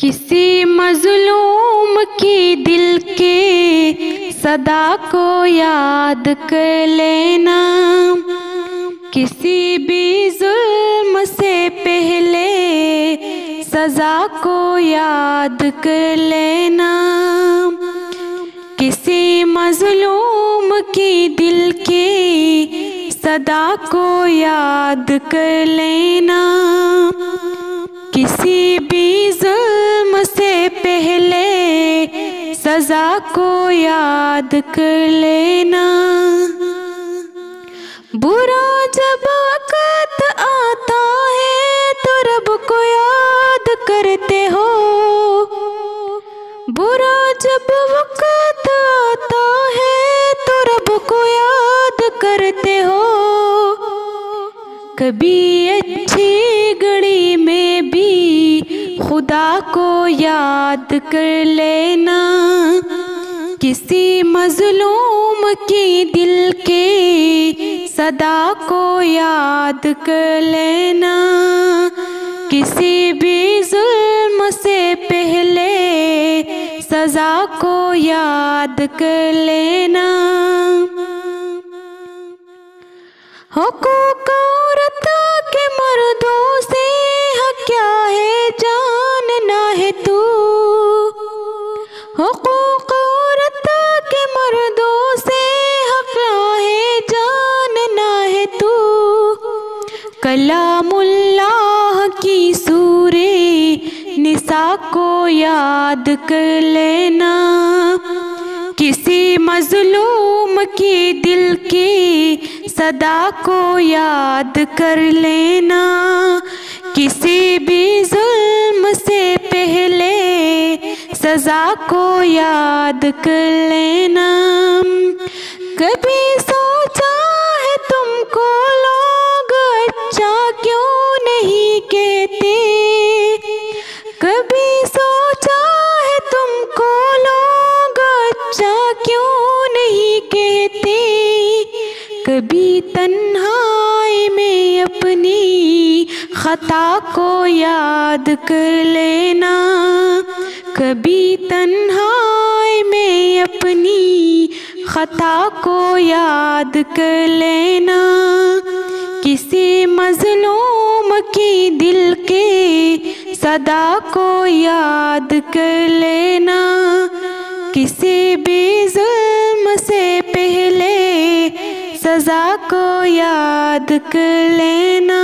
किसी मजलूम की दिल के सदा को याद कर लेना। किसी भी जुल्म से पहले सज़ा को याद कर लेना। किसी मजलूम की दिल के सदा को याद कर लेना। सजा को याद कर लेना। बुरा जब वक़्त आता है तो रब को याद करते हो। बुरा जब वक़्त आता है तो रब को याद करते हो। कभी अच्छी घड़ी में खुदा को याद कर लेना। किसी मजलूम की दिल के सदा को याद कर लेना। किसी भी जुल्म से पहले सज़ा को याद कर लेना। हुकूक औरत के मर्दों से हुकूक के मर्दों से हक है जानना है तू। कलामुल्लाह की सूरे निसा को याद कर लेना। किसी मजलूम की दिल की सदा को याद कर लेना। किसी भी सजा को याद कर लेना। कभी सोचा है तुमको लोग अच्छा क्यों नहीं कहते? कभी सोचा है तुमको लोग अच्छा क्यों नहीं कहते? कभी तन्हाई में अपनी खता को याद कर लेना। कभी तन्हाई में अपनी खता को याद कर लेना। किसी मजलूम की दिल के सदा को याद कर लेना। किसी भी जुल्म से पहले सज़ा को याद कर लेना।